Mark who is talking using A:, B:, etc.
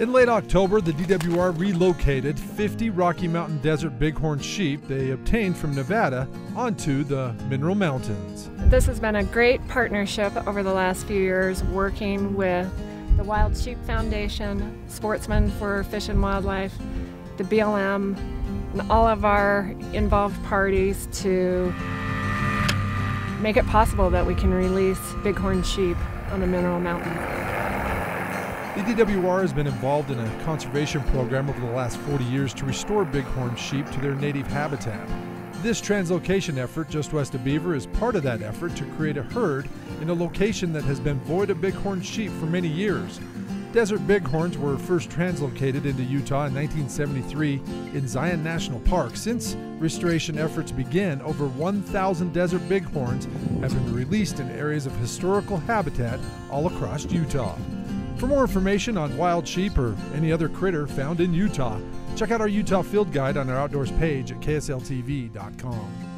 A: In late October, the DWR relocated 50 Rocky Mountain Desert Bighorn sheep they obtained from Nevada onto the Mineral Mountains.
B: This has been a great partnership over the last few years working with the Wild Sheep Foundation, Sportsmen for Fish and Wildlife, the BLM, and all of our involved parties to make it possible that we can release bighorn sheep on the Mineral Mountains.
A: The DWR has been involved in a conservation program over the last 40 years to restore bighorn sheep to their native habitat. This translocation effort just west of Beaver is part of that effort to create a herd in a location that has been void of bighorn sheep for many years. Desert bighorns were first translocated into Utah in 1973 in Zion National Park. Since restoration efforts began, over 1,000 desert bighorns have been released in areas of historical habitat all across Utah. For more information on wild sheep or any other critter found in Utah, check out our Utah Field Guide on our outdoors page at ksltv.com.